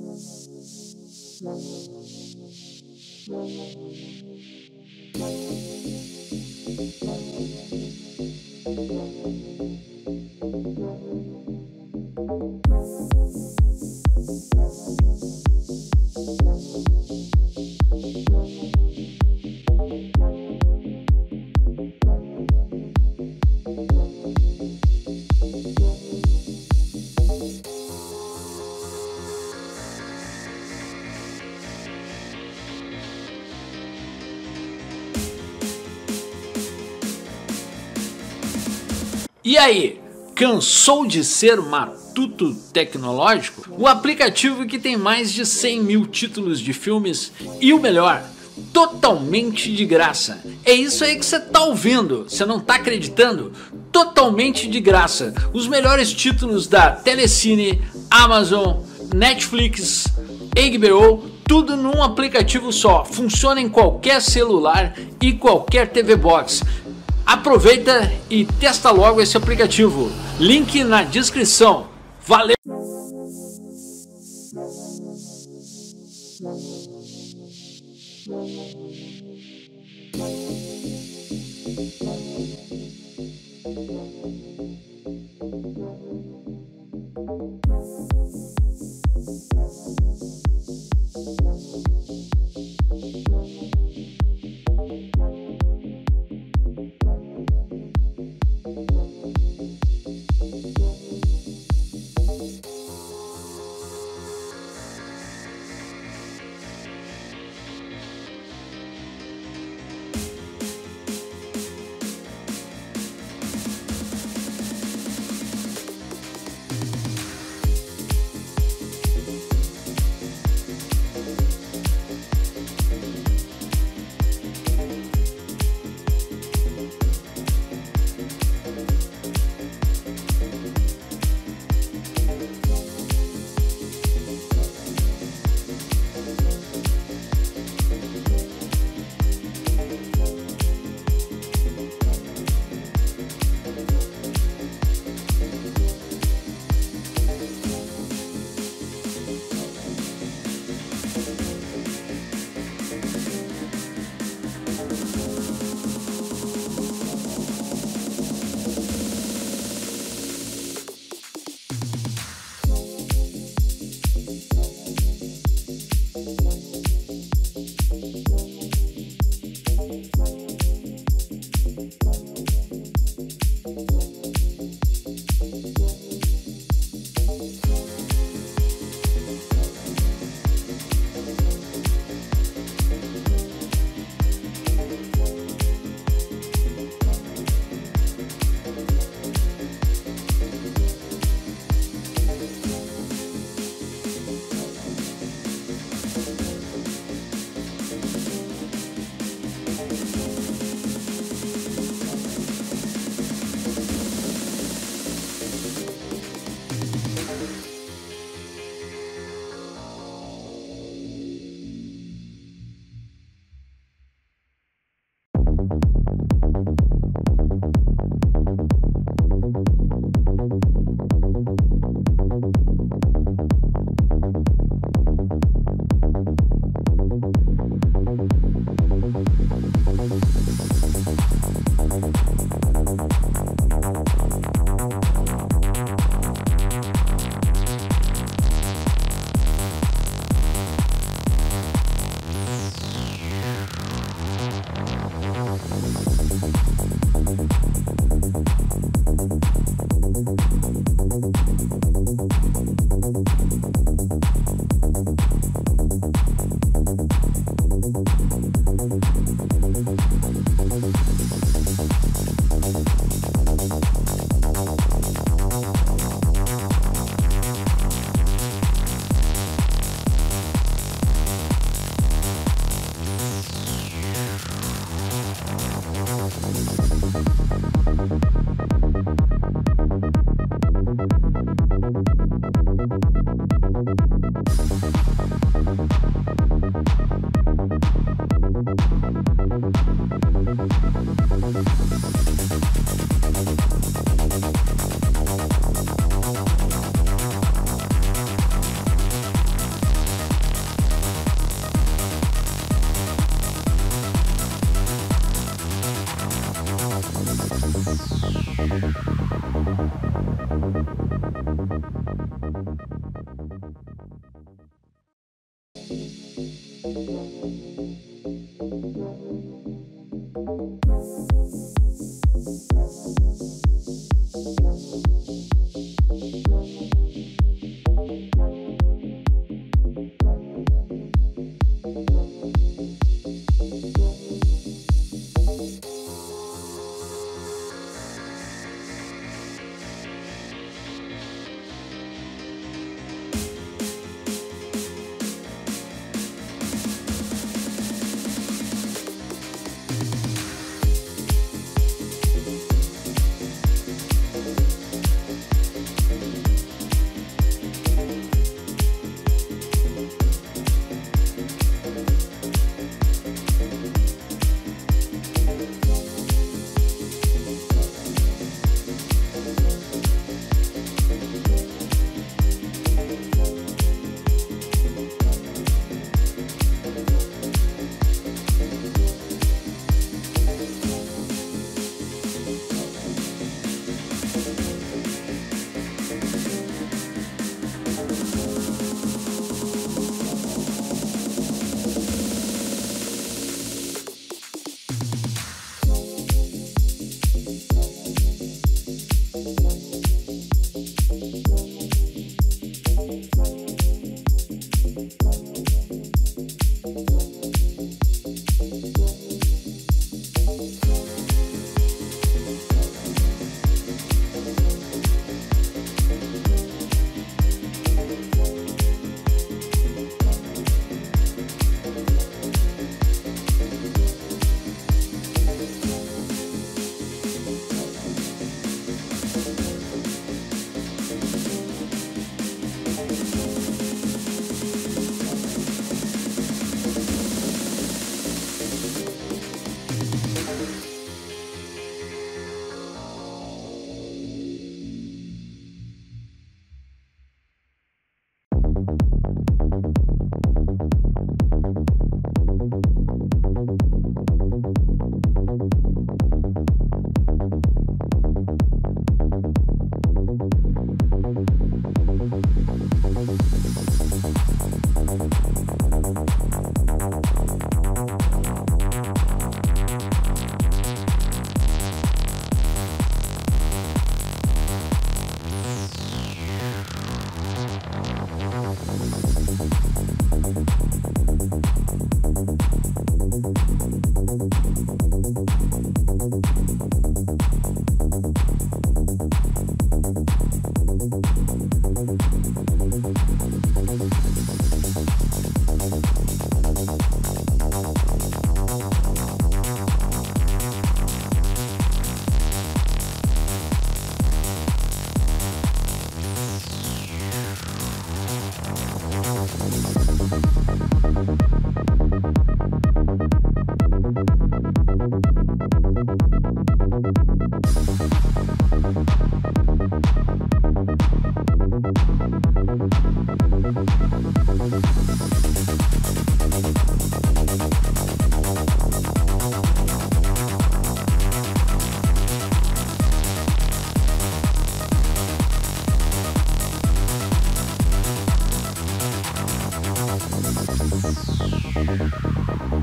E aí, cansou de ser matuto tecnológico? O aplicativo que tem mais de 100 mil títulos de filmes e o melhor, totalmente de graça. É isso aí que você tá ouvindo, você não tá acreditando? Totalmente de graça. Os melhores títulos da Telecine, Amazon, Netflix, HBO, tudo num aplicativo só. Funciona em qualquer celular e qualquer TV Box. Aproveita e testa logo esse aplicativo. Link na descrição. Valeu!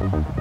Thank